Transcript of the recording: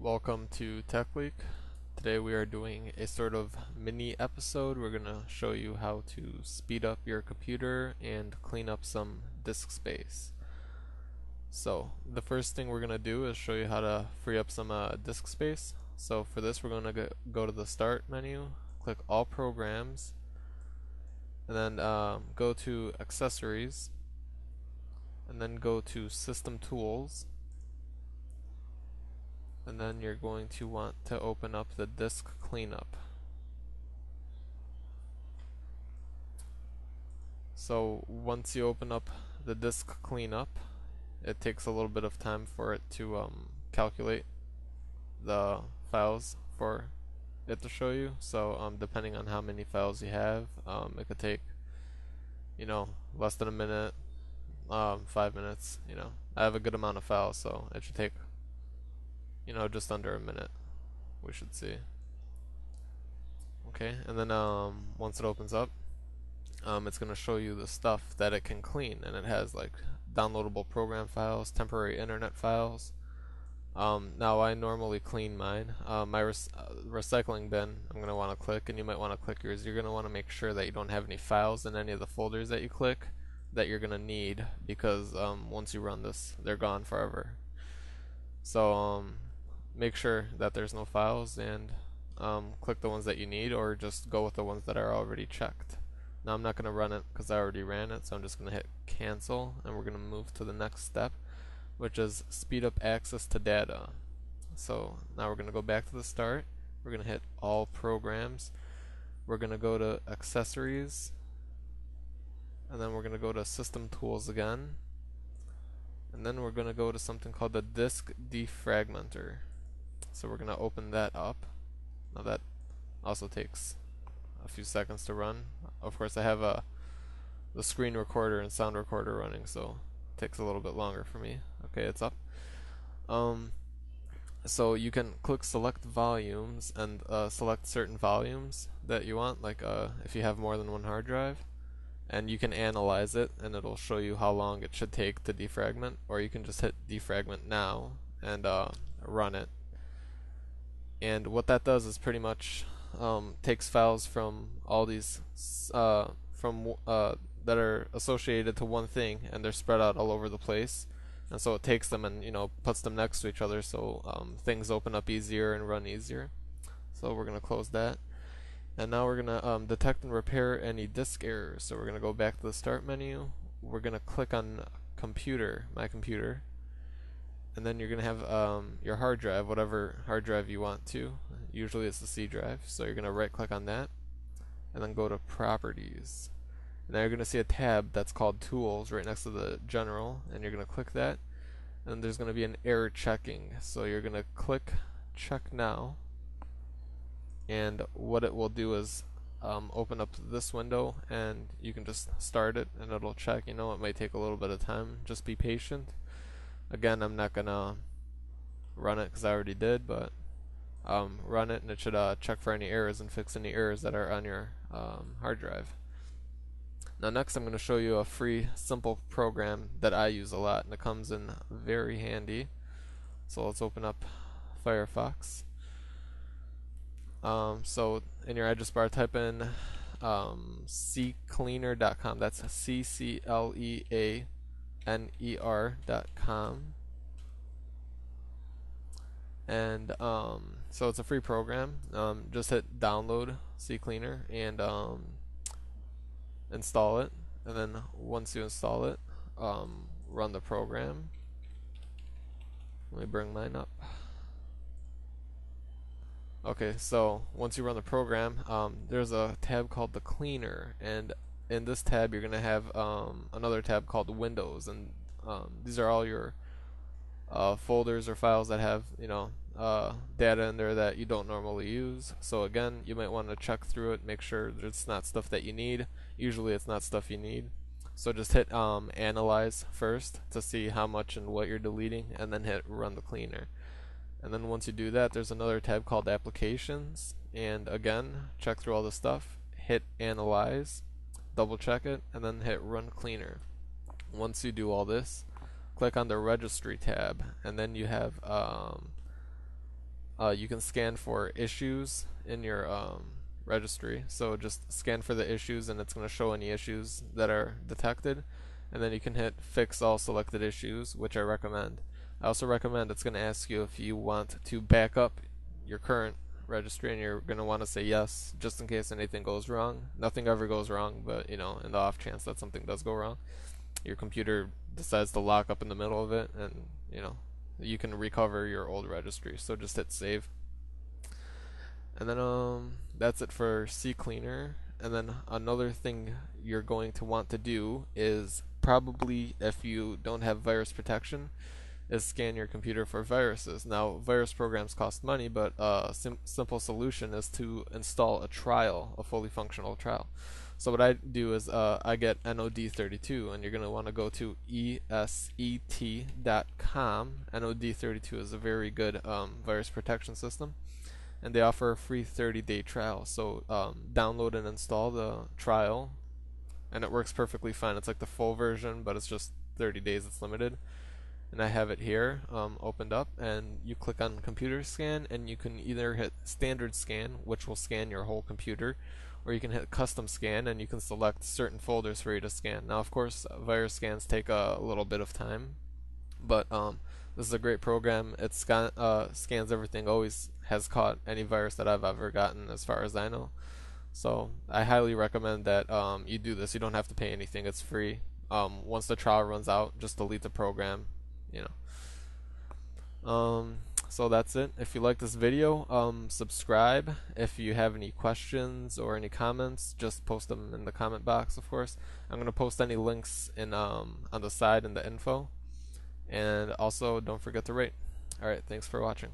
welcome to Tech Leak. Today we are doing a sort of mini episode. We're going to show you how to speed up your computer and clean up some disk space. So, the first thing we're going to do is show you how to free up some uh, disk space. So, for this, we're going to go, to the Start menu, click All Programs, and then um, go to Accessories, and then go to System Tools and then you're going to want to open up the disk cleanup. So once you open up the disk cleanup, it takes a little bit of time for it to um, calculate the files for it to show you. So um, depending on how many files you have, um, it could take, you know, less than a minute, um, five minutes. You know, I have a good amount of files, so it should take you know, just under a minute, we should see. Okay, and then um, once it opens up, um, it's going to show you the stuff that it can clean, and it has like downloadable program files, temporary internet files. Um, now I normally clean mine. Uh, my uh, recycling bin, I'm going to want to click, and you might want to click yours. You're going to want to make sure that you don't have any files in any of the folders that you click that you're going to need because um, once you run this, they're gone forever. So um, make sure that there's no files and um, click the ones that you need or just go with the ones that are already checked. Now I'm not going to run it because I already ran it so I'm just going to hit cancel and we're going to move to the next step which is speed up access to data. So now we're going to go back to the start. We're going to hit all programs. We're going to go to accessories and then we're going to go to system tools again and then we're going to go to something called the disk defragmenter so we're going to open that up. Now that also takes a few seconds to run. Of course, I have a the screen recorder and sound recorder running, so it takes a little bit longer for me. Okay, it's up. Um, so you can click select volumes and uh, select certain volumes that you want, like uh, if you have more than one hard drive, and you can analyze it, and it'll show you how long it should take to defragment, or you can just hit defragment now and uh, run it and what that does is pretty much um, takes files from all these uh, from uh, that are associated to one thing and they're spread out all over the place. And so it takes them and you know puts them next to each other so um, things open up easier and run easier. So we're gonna close that. And now we're gonna um, detect and repair any disk errors. So we're gonna go back to the start menu. We're gonna click on computer my computer and then you're going to have um, your hard drive, whatever hard drive you want to. Usually it's the C drive, so you're going to right click on that and then go to properties. Now you're going to see a tab that's called tools right next to the general and you're going to click that and there's going to be an error checking. So you're going to click check now and what it will do is um, open up this window and you can just start it and it'll check. You know, it might take a little bit of time. Just be patient. Again, I'm not gonna run it because I already did, but um, run it and it should uh, check for any errors and fix any errors that are on your um, hard drive. Now next I'm going to show you a free simple program that I use a lot and it comes in very handy. So let's open up Firefox. Um, so in your address bar type in um, ccleaner.com. That's C C L E A ner.com. And um, so it's a free program. Um, just hit download CCleaner and um, install it. And then once you install it, um, run the program. Let me bring mine up. Okay, so once you run the program, um, there's a tab called the cleaner, and in this tab you're going to have um, another tab called Windows and um, these are all your uh, folders or files that have you know uh, data in there that you don't normally use. So again you might want to check through it make sure it's not stuff that you need. Usually it's not stuff you need. So just hit um, analyze first to see how much and what you're deleting and then hit run the cleaner. And then once you do that there's another tab called applications. And again check through all the stuff hit analyze double check it, and then hit Run Cleaner. Once you do all this, click on the Registry tab, and then you have um, uh, you can scan for issues in your um, registry. So just scan for the issues and it's going to show any issues that are detected. And then you can hit fix all selected issues, which I recommend. I also recommend it's going to ask you if you want to back up your current registry and you're going to want to say yes just in case anything goes wrong. Nothing ever goes wrong, but you know, in the off chance that something does go wrong, your computer decides to lock up in the middle of it and, you know, you can recover your old registry. So just hit save. And then um that's it for CCleaner. And then another thing you're going to want to do is probably if you don't have virus protection is scan your computer for viruses. Now, virus programs cost money, but a sim simple solution is to install a trial, a fully functional trial. So what I do is uh, I get NOD32, and you're going to want to go to eset.com. NOD32 is a very good um, virus protection system, and they offer a free 30-day trial. So um, download and install the trial, and it works perfectly fine. It's like the full version, but it's just 30 days. It's limited and I have it here um, opened up and you click on computer scan and you can either hit standard scan which will scan your whole computer or you can hit custom scan and you can select certain folders for you to scan. Now of course virus scans take a, little bit of time but um, this is a great program. It scan, uh, scans everything always has caught any virus that I've ever gotten as far as I know. So I highly recommend that um, you do this. You don't have to pay anything. It's free. Um, once the trial runs out just delete the program you know. Um, so that's it. If you like this video, um, subscribe. If you have any questions or any comments, just post them in the comment box, of course. I'm going to post any links in um, on the side in the info. And also, don't forget to rate. Alright, thanks for watching.